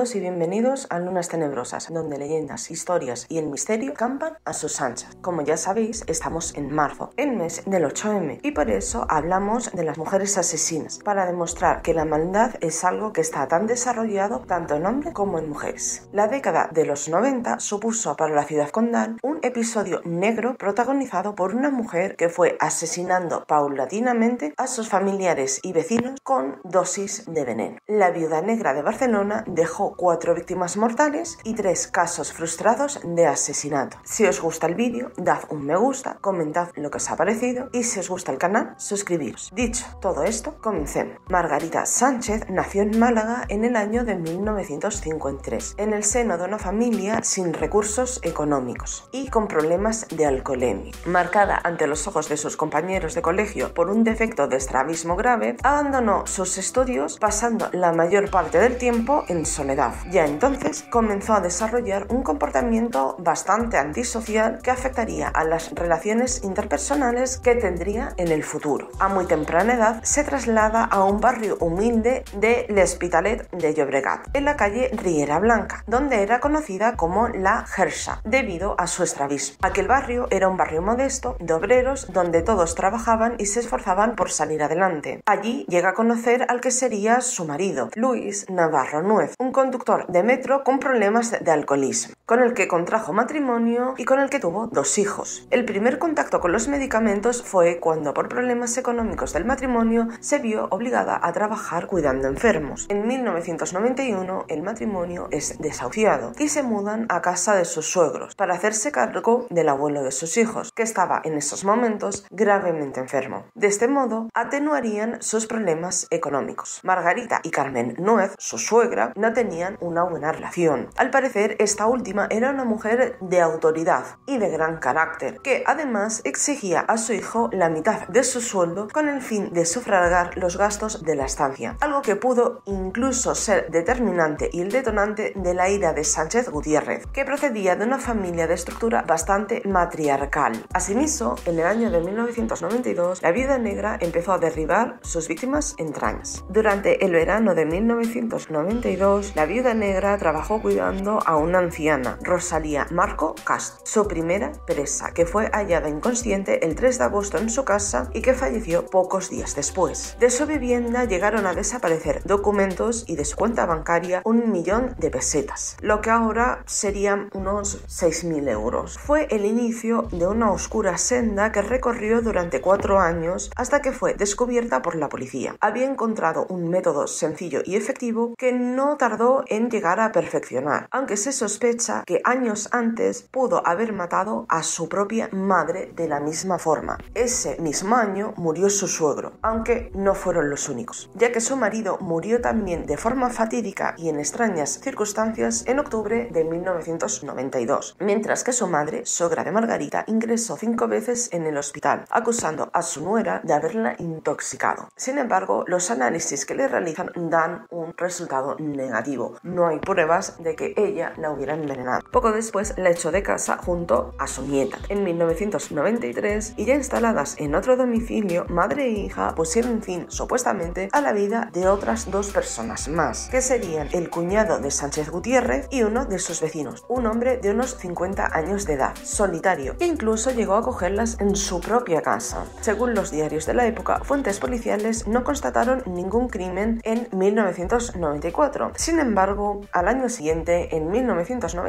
y bienvenidos a Lunas Tenebrosas, donde leyendas, historias y el misterio campan a sus anchas. Como ya sabéis, estamos en marzo, el mes del 8M, y por eso hablamos de las mujeres asesinas, para demostrar que la maldad es algo que está tan desarrollado tanto en hombres como en mujeres. La década de los 90 supuso para la ciudad condal un episodio negro protagonizado por una mujer que fue asesinando paulatinamente a sus familiares y vecinos con dosis de veneno. La viuda negra de Barcelona dejó cuatro víctimas mortales y tres casos frustrados de asesinato. Si os gusta el vídeo, dad un me gusta, comentad lo que os ha parecido y si os gusta el canal, suscribiros. Dicho todo esto, comencemos. Margarita Sánchez nació en Málaga en el año de 1953, en el seno de una familia sin recursos económicos y con problemas de alcoholemia. Marcada ante los ojos de sus compañeros de colegio por un defecto de estrabismo grave, abandonó sus estudios pasando la mayor parte del tiempo en soledad. Ya entonces comenzó a desarrollar un comportamiento bastante antisocial que afectaría a las relaciones interpersonales que tendría en el futuro. A muy temprana edad se traslada a un barrio humilde de L'Hospitalet de Llobregat, en la calle Riera Blanca, donde era conocida como la Gersha, debido a su estrabismo. Aquel barrio era un barrio modesto de obreros donde todos trabajaban y se esforzaban por salir adelante. Allí llega a conocer al que sería su marido, Luis Navarro Nuez, un conductor de metro con problemas de alcoholismo, con el que contrajo matrimonio y con el que tuvo dos hijos. El primer contacto con los medicamentos fue cuando por problemas económicos del matrimonio se vio obligada a trabajar cuidando enfermos. En 1991 el matrimonio es desahuciado y se mudan a casa de sus suegros para hacerse cargo del abuelo de sus hijos, que estaba en esos momentos gravemente enfermo. De este modo atenuarían sus problemas económicos. Margarita y Carmen Nuez, su suegra, no tenían una buena relación. Al parecer, esta última era una mujer de autoridad y de gran carácter, que además exigía a su hijo la mitad de su sueldo con el fin de sufragar los gastos de la estancia, algo que pudo incluso ser determinante y el detonante de la ira de Sánchez Gutiérrez, que procedía de una familia de estructura bastante matriarcal. Asimismo, en el año de 1992, la viuda negra empezó a derribar sus víctimas entrañas. Durante el verano de 1992, la viuda negra trabajó cuidando a una anciana, Rosalía Marco Cast, su primera presa, que fue hallada inconsciente el 3 de agosto en su casa y que falleció pocos días después. De su vivienda llegaron a desaparecer documentos y de su cuenta bancaria un millón de pesetas, lo que ahora serían unos 6.000 euros. Fue el inicio de una oscura senda que recorrió durante cuatro años hasta que fue descubierta por la policía. Había encontrado un método sencillo y efectivo que no tardó en llegar a perfeccionar, aunque se sospecha que años antes pudo haber matado a su propia madre de la misma forma. Ese mismo año murió su suegro, aunque no fueron los únicos, ya que su marido murió también de forma fatídica y en extrañas circunstancias en octubre de 1992, mientras que su madre, sogra de Margarita, ingresó cinco veces en el hospital, acusando a su nuera de haberla intoxicado. Sin embargo, los análisis que le realizan dan un resultado negativo no hay pruebas de que ella la hubiera envenenado. Poco después la echó de casa junto a su nieta. En 1993, y ya instaladas en otro domicilio, madre e hija pusieron fin supuestamente a la vida de otras dos personas más, que serían el cuñado de Sánchez Gutiérrez y uno de sus vecinos, un hombre de unos 50 años de edad, solitario, que incluso llegó a cogerlas en su propia casa. Según los diarios de la época, fuentes policiales no constataron ningún crimen en 1994, sin embargo, al año siguiente, en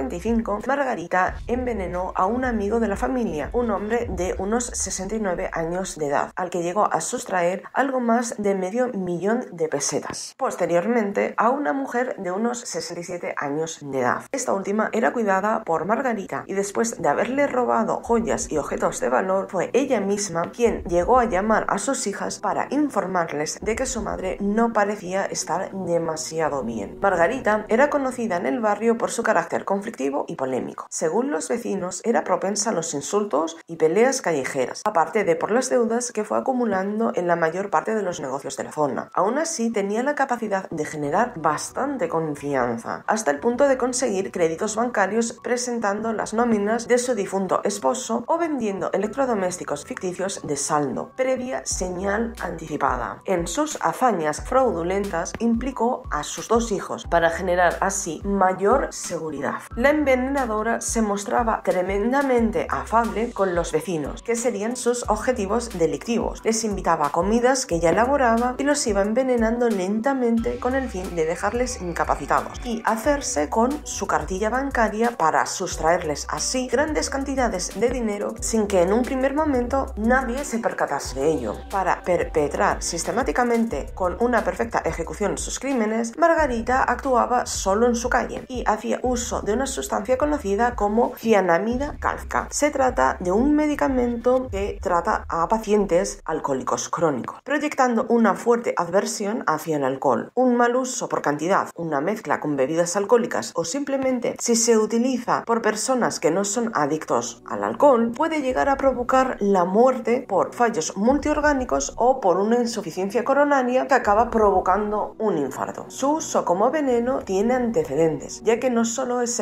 1995, Margarita envenenó a un amigo de la familia, un hombre de unos 69 años de edad, al que llegó a sustraer algo más de medio millón de pesetas. Posteriormente, a una mujer de unos 67 años de edad. Esta última era cuidada por Margarita y después de haberle robado joyas y objetos de valor, fue ella misma quien llegó a llamar a sus hijas para informarles de que su madre no parecía estar demasiado bien. Margarita era conocida en el barrio por su carácter conflictivo y polémico. Según los vecinos, era propensa a los insultos y peleas callejeras, aparte de por las deudas que fue acumulando en la mayor parte de los negocios de la zona. Aún así, tenía la capacidad de generar bastante confianza, hasta el punto de conseguir créditos bancarios presentando las nóminas de su difunto esposo o vendiendo electrodomésticos ficticios de saldo, previa señal anticipada. En sus hazañas fraudulentas implicó a sus dos hijos para generar así mayor seguridad. La envenenadora se mostraba tremendamente afable con los vecinos, que serían sus objetivos delictivos. Les invitaba a comidas que ya elaboraba y los iba envenenando lentamente con el fin de dejarles incapacitados y hacerse con su cartilla bancaria para sustraerles así grandes cantidades de dinero sin que en un primer momento nadie se percatase de ello. Para perpetrar sistemáticamente con una perfecta ejecución sus crímenes, Margarita actuaba solo en su calle y hacía uso de una sustancia conocida como cianamida cálcica. Se trata de un medicamento que trata a pacientes alcohólicos crónicos, proyectando una fuerte adversión hacia el alcohol. Un mal uso por cantidad, una mezcla con bebidas alcohólicas o simplemente si se utiliza por personas que no son adictos al alcohol, puede llegar a provocar la muerte por fallos multiorgánicos o por una insuficiencia coronaria que acaba provocando un infarto. Su uso como veneno tiene antecedentes, ya que no solo es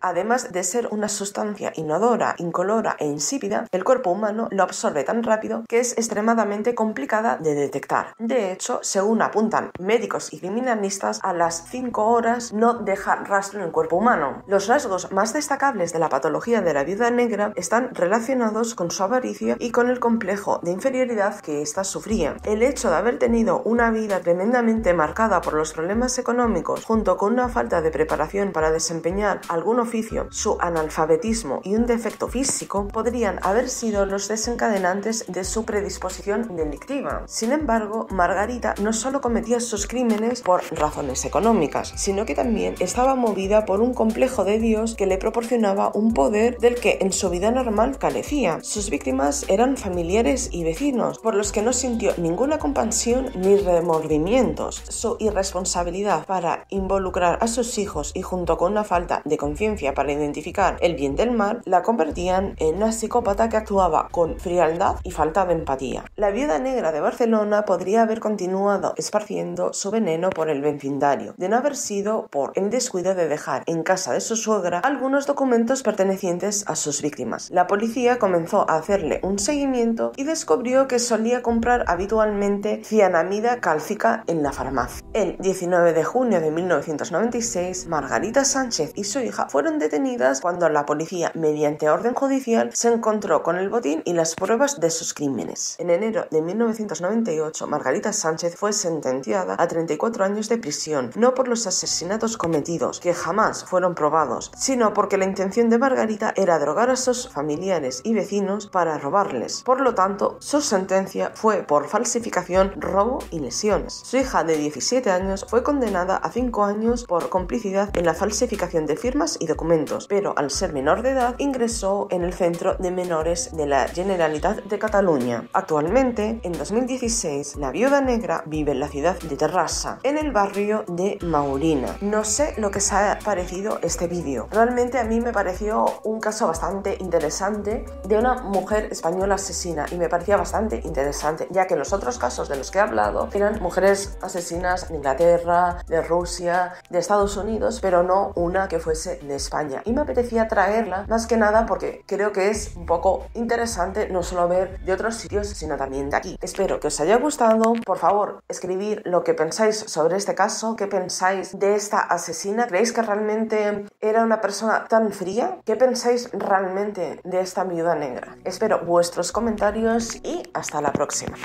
además de ser una sustancia inodora, incolora e insípida, el cuerpo humano lo absorbe tan rápido que es extremadamente complicada de detectar. De hecho, según apuntan médicos y criminalistas, a las 5 horas no deja rastro en el cuerpo humano. Los rasgos más destacables de la patología de la viuda negra están relacionados con su avaricia y con el complejo de inferioridad que ésta sufría. El hecho de haber tenido una vida tremendamente marcada por los problemas económicos, junto con una falta de preparación para desempeñar algún oficio, su analfabetismo y un defecto físico, podrían haber sido los desencadenantes de su predisposición delictiva. Sin embargo, Margarita no solo cometía sus crímenes por razones económicas, sino que también estaba movida por un complejo de Dios que le proporcionaba un poder del que en su vida normal carecía. Sus víctimas eran familiares y vecinos, por los que no sintió ninguna compasión ni remordimientos. Su irresponsabilidad para involucrar a sus hijos y junto con una falta de conciencia para identificar el bien del mal, la convertían en una psicópata que actuaba con frialdad y falta de empatía. La viuda negra de Barcelona podría haber continuado esparciendo su veneno por el vecindario, de no haber sido por el descuido de dejar en casa de su suegra algunos documentos pertenecientes a sus víctimas. La policía comenzó a hacerle un seguimiento y descubrió que solía comprar habitualmente cianamida cálcica en la farmacia. El 19 de junio de 1996, Margarita Sánchez y su hija fueron detenidas cuando la policía, mediante orden judicial, se encontró con el botín y las pruebas de sus crímenes. En enero de 1998, Margarita Sánchez fue sentenciada a 34 años de prisión, no por los asesinatos cometidos, que jamás fueron probados, sino porque la intención de Margarita era drogar a sus familiares y vecinos para robarles. Por lo tanto, su sentencia fue por falsificación, robo y lesiones. Su hija de 17 años fue condenada a 5 años por complicidad en la falsificación de firmas y documentos, pero al ser menor de edad ingresó en el centro de menores de la Generalitat de Cataluña. Actualmente, en 2016, la viuda negra vive en la ciudad de Terrassa, en el barrio de Maurina. No sé lo que os ha parecido este vídeo. Realmente a mí me pareció un caso bastante interesante de una mujer española asesina y me parecía bastante interesante, ya que los otros casos de los que he hablado eran mujeres asesinas de Inglaterra, de Rusia, de Estados Unidos, pero no una que fuese de España. Y me apetecía traerla más que nada porque creo que es un poco interesante no solo ver de otros sitios, sino también de aquí. Espero que os haya gustado. Por favor, escribir lo que pensáis sobre este caso, qué pensáis de esta asesina. ¿Creéis que realmente era una persona tan fría? ¿Qué pensáis realmente de esta viuda negra? Espero vuestros comentarios y hasta la próxima.